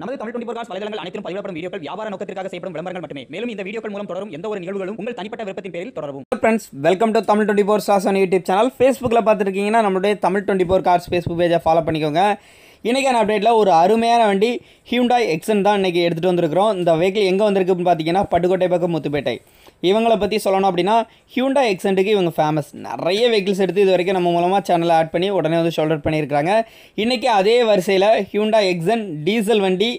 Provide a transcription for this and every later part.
நமது Tamil twenty four வலைதளங்கள் அனைத்தும் பதிவிடப்படும் வீடியோக்கள் வியாபார நோக்கத்திற்காக செய்யப்படும் விளம்பரங்கள் மட்டுமே. மேலும் இந்த வீடியோக்கள் மூலம் தொடரும் எந்த ஒரு நிகழ்வுகளும் உங்கள் தனிப்பட்ட விருப்பத்தின் பேரில் தொடரும் friends welcome to Tamil twenty four stars on YouTube channel ஃபேஸ்புக்கில் பார்த்துருக்கீங்கன்னா நம்மளுடைய Tamil twenty four cars Facebook பேஜை ஃபாலோ பண்ணிக்கோங்க இன்றைக்கான அப்டேட்டில் ஒரு அருமையான வண்டி ஹியூண்டாய் எக்ஸன் தான் இன்றைக்கி எடுத்துகிட்டு வந்திருக்கிறோம். இந்த வெஹிக்கிள் எங்கே வந்திருக்குன்னு பார்த்தீங்கன்னா பட்டுக்கோட்டை பக்கம் முத்துப்பேட்டை. இவங்களை பற்றி சொல்லணும் அப்படின்னா ஹியூண்டாய் எக்ஸன்ட்டுக்கு இவங்க ஃபேமஸ் நிறைய வெஹிக்கிள்ஸ் எடுத்து இது வரைக்கும் நம்ம மூலமாக சேனலை ஆட் பண்ணி உடனே வந்து ஷோல்டர் பண்ணியிருக்காங்க இன்றைக்கி அதே வரிசையில் ஹியூண்டாய் எக்ஸன் டீசல் வண்டி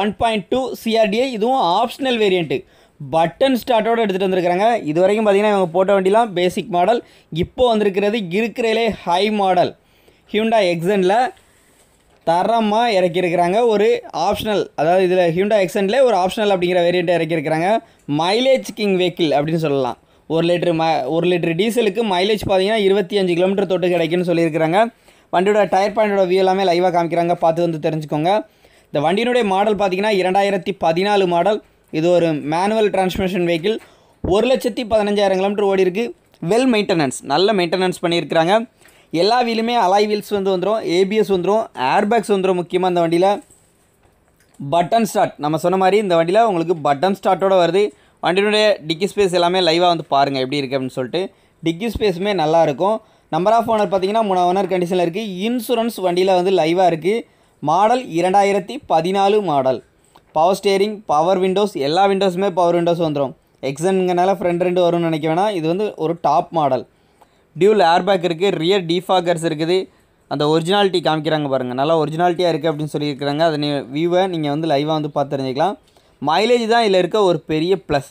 ஒன் பாயிண்ட் டூ சிஆர்டிஐ இதுவும் ஆப்ஷனல் வேரியண்ட்டு பட்டன் ஸ்டார்ட்டோட எடுத்துகிட்டு வந்திருக்கிறாங்க. இது வரைக்கும் பார்த்திங்கன்னா இவங்க போட்ட வண்டிலாம் பேசிக் மாடல் இப்போ வந்திருக்கிறது இருக்கிறதுலே ஹை மாடல் ஹியூண்டா எக்ஸனில் தரமாக இறக்கியிருக்கிறாங்க. ஒரு ஆப்ஷனல் அதாவது இதில் ஹியூண்டா எக்ஸன்ல ஒரு ஆப்ஷனல் அப்படிங்கிற வேரியண்ட்டை இறக்கியிருக்கிறாங்க. மைலேஜ் கிங் வெஹிக்கிள் அப்படின்னு சொல்லலாம். ஒரு லிட்டரு ம ஒரு லிட்டர் டீசலுக்கு மைலேஜ் பார்த்தீங்கன்னா இருபத்தி அஞ்சு கிலோமீட்டர் தொட்டு கிடைக்குன்னு சொல்லியிருக்கிறாங்க. வண்டியோட டயர் பாயிண்டோட வியூ எல்லாமே லைவாக காமிக்கிறாங்க. பார்த்து வந்து தெரிஞ்சுக்கோங்க. இந்த வண்டியினுடைய மாடல் பார்த்தீங்கன்னா இரண்டாயிரத்தி பதினாலு மாடல் இது ஒரு மேனுவல் டிரான்ஸ்மிஷன் வெஹிக்கிள் ஒரு லட்சத்தி பதினஞ்சாயிரம் கிலோமீட்டர் ஓடி இருக்குது வெல் மெயின்டெனன்ஸ் நல்ல மெயின்டெனன்ஸ் பண்ணியிருக்கிறாங்க. எல்லா வீலுமே அலாய் வீல்ஸ் வந்து வந்துடும் ஏபிஎஸ் வந்துடும் ஏர்பேக்ஸ் வந்துடும் முக்கியமாக இந்த வண்டியில். பட்டன் ஸ்டார்ட் நம்ம சொன்ன மாதிரி இந்த வண்டியில் உங்களுக்கு பட்டன் ஸ்டார்ட்டோட வருது. வண்டியினுடைய டிக்கி ஸ்பேஸ் எல்லாமே லைவாக வந்து பாருங்கள் எப்படி இருக்குது அப்படின்னு சொல்லிட்டு. டிக்கி ஸ்பேஸுமே நல்லாயிருக்கும் நம்பர் ஆஃப் ஓனர் பார்த்தீங்கன்னா மூணு ஓனர் கண்டிஷனில் இருக்குது இன்சூரன்ஸ் வண்டியில் வந்து லைவாக இருக்குது மாடல் இரண்டாயிரத்தி பதினாலு model power steering power windows எல்லா விண்டோஸுமே பவர் விண்டோஸ் வந்துடும் எக்ஸனுங்கனால ஃப்ரெண்ட் ரெண்டு வரும்னு நினைக்க வேணாம். இது வந்து ஒரு டாப் மாடல் டியூல் ஏர்பேக் இருக்குது ரியர் டிஃபாகர்ஸ் இருக்குது. அந்த ஒரிஜினாலிட்டி காமிக்கிறாங்க பாருங்கள் நல்லா ஒரிஜினாலிட்டியாக இருக்குது அப்படின்னு சொல்லியிருக்கிறாங்க. அதை நீ வியூவை நீங்கள் வந்து லைவாக வந்து பார்த்து தெரிஞ்சுக்கலாம். மைலேஜ் தான் இதில் இருக்க ஒரு பெரிய ப்ளஸ்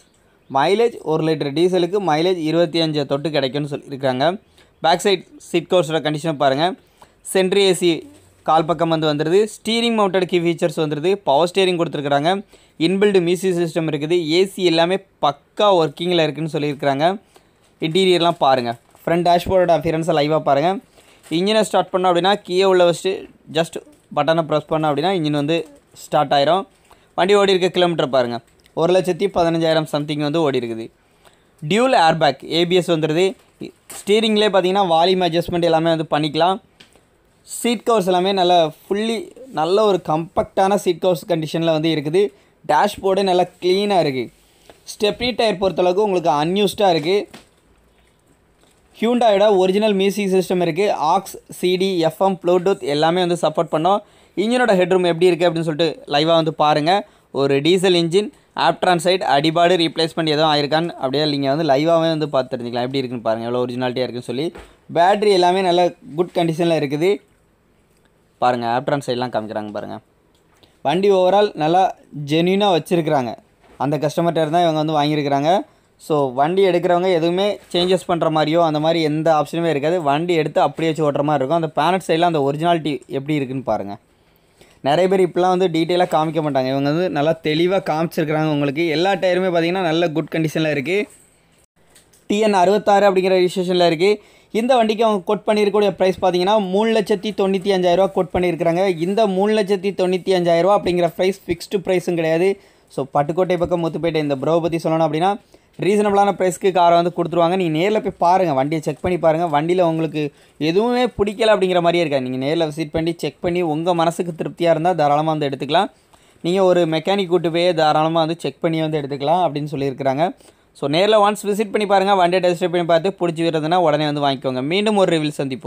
மைலேஜ் ஒரு லிட்டர் டீசலுக்கு மைலேஜ் இருபத்தி அஞ்சு தொட்டு கிடைக்கும்னு சொல்லியிருக்காங்க. பேக் சைட் சீட் கோர்ஸோட கண்டிஷனை பாருங்கள் சென்ட்ரி ஏசி கால் பக்கம் வந்து வந்துடுது ஸ்டீரிங் மவுண்டட் கீ ஃபீச்சர்ஸ் வந்துடுது பவர் ஸ்டீரிங் கொடுத்துருக்குறாங்க. இன்பில்டு மியூசிக் சிஸ்டம் இருக்குது. ஏசி எல்லாமே பக்கா ஒர்க்கிங்கில் இருக்குதுன்னு சொல்லியிருக்கிறாங்க. இன்டீரியர்லாம் பாருங்கள் ஃப்ரண்ட் டேஷ்போர்டோட அஃபியரன்ஸை லைவாக பாருங்கள் இன்ஜினை ஸ்டார்ட் பண்ணோம் அப்படின்னா கீழே உள்ள ஃபஸ்ட்டு ஜஸ்ட் பட்டனை ப்ரெஸ் பண்ணோம் அப்படின்னா இன்ஜின் வந்து ஸ்டார்ட் ஆயிரும். வண்டி ஓடி இருக்க கிலோமீட்டர் பாருங்கள் ஒரு லட்சத்தி பதினஞ்சாயிரம் சம்திங் வந்து ஓடி இருக்குது. டியூல் ஏர்பேக் ஏபிஎஸ் வந்துடுது ஸ்டீரிங்லேயே பார்த்தீங்கன்னா வால்யூம் அட்ஜஸ்ட்மெண்ட் எல்லாமே வந்து பண்ணிக்கலாம். சீட் கவர்ஸ் எல்லாமே நல்ல ஃபுல்லி நல்ல ஒரு கம்பேக்டான சீட் கவர்ஸ் கண்டிஷனில் வந்து இருக்குது. டேஷ்போர்டு நல்லா க்ளீனாக இருக்குது ஸ்டெப்னி டயர் பொறுத்தளவுக்கு உங்களுக்கு அன்யூஸ்டாக இருக்குது ஹியூண்டாயோட ஒரிஜினல் மியூசிக் சிஸ்டம் இருக்குது ஆக்ஸ் சிடி எஃப்எம் ப்ளூடூத் எல்லாமே வந்து சப்போர்ட் பண்ணோம். இன்ஜினோட ஹெட்ரூம் எப்படி இருக்குது அப்படின்னு சொல்லிட்டு லைவாக வந்து பாருங்கள் ஒரு டீசல் இன்ஜின் ஆப்ட்ரான் சைட் அடிபாடு ரீப்ளேஸ்மெண்ட் எதுவும் ஆயிருக்கான்னு அப்படியே நீங்கள் வந்து லைவாகவே வந்து பார்த்து தெரிஞ்சுக்கலாம். எப்படி இருக்குன்னு பாருங்கள் எவ்வளோ ஒரிஜினாலிட்டியாக இருக்குன்னு சொல்லி. பேட்ரி எல்லாமே நல்ல குட் கண்டிஷனில் இருக்குது. பாருங்கள் ஆப்ட்ரான் சைட்லாம் காமிக்கிறாங்க பாருங்கள் வண்டி ஓவரால் நல்லா ஜென்யூனாக வச்சுருக்குறாங்க. அந்த கஸ்டமர்கிட்ட தான் இவங்க வந்து வாங்கியிருக்கிறாங்க. ஸோ வண்டி எடுக்கிறவங்க எதுவுமே சேஞ்சஸ் பண்ணுற மாதிரியோ அந்த மாதிரி எந்த ஆப்ஷனுமே இருக்காது. வண்டி எடுத்து அப்படியே வச்சு ஓட்டுற மாதிரி இருக்கும். அந்த பேனட் சைடில் அந்த ஒரிஜினாலிட்டி எப்படி இருக்குன்னு பாருங்கள் நிறைய பேர் இப்போலாம் வந்து டீட்டெயிலாக காமிக்க மாட்டாங்க. இவங்க வந்து நல்லா தெளிவாக காமிச்சிருக்கிறாங்க உங்களுக்கு. எல்லா டயருமே பார்த்தீங்கன்னா நல்ல குட் கண்டிஷனில் இருக்குது டிஎன் அறுபத்தாறு அப்படிங்கிற ரிஜிஸ்ட்ரேஷனில் இருக்குது இந்த வண்டிக்கு அவங்க கோட் பண்ணியிருக்கக்கூடிய ப்ரைஸ் பார்த்தீங்கன்னா மூணு லட்சத்தி தொண்ணூற்றி அஞ்சாயிரரூவா கோட் பண்ணியிருக்கிறாங்க. இந்த மூணு லட்சத்தி தொண்ணூற்றி அஞ்சாயிரரூவா அப்படிங்கிற ப்ரைஸ் ஃபிக்ஸ்டு ப்ரைஸும் கிடையாது. ஸோ பட்டுக்கோட்டை பக்கம் முத்துப்பேட்டை இந்த ப்ரோ பற்றி சொல்லணும் அப்படின்னா ரீசனபிளான ப்ரைஸ்க்கு காரை வந்து கொடுத்துருவாங்க. நீங்கள் நேரில் போய் பாருங்கள் வண்டியை செக் பண்ணி பாருங்கள் வண்டியில் உங்களுக்கு எதுவுமே பிடிக்கல அப்படிங்கிற மாதிரியே இருக்காது. நீங்கள் நேரில் விசிட் பண்ணி செக் பண்ணி உங்கள் மனசுக்கு திருப்தியாக இருந்தால் தாராளமாக வந்து எடுத்துக்கலாம். நீங்கள் ஒரு மெக்கானிக் கூட்டு போய் தாராளமாக வந்து செக் பண்ணி வந்து எடுத்துக்கலாம் அப்படின்னு சொல்லியிருக்கிறாங்க. ஸோ நேரில் ஒன்ஸ் விசிட் பண்ணி பாருங்கள் வண்டியை டெஸ்ட் பண்ணி பார்த்து பிடிச்சி விடுறதுனா உடனே வந்து வாங்கிக்கோங்க. மீண்டும் ஒரு ரிவில் சந்திப்போம்.